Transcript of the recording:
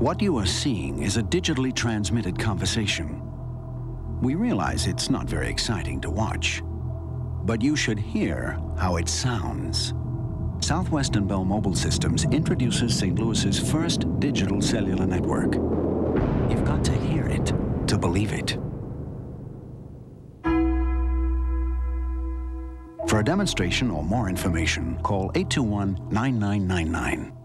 What you are seeing is a digitally transmitted conversation. We realize it's not very exciting to watch, but you should hear how it sounds. Southwestern Bell Mobile Systems introduces St. Louis's first digital cellular network. You've got to hear it to believe it. For a demonstration or more information, call 821 9999.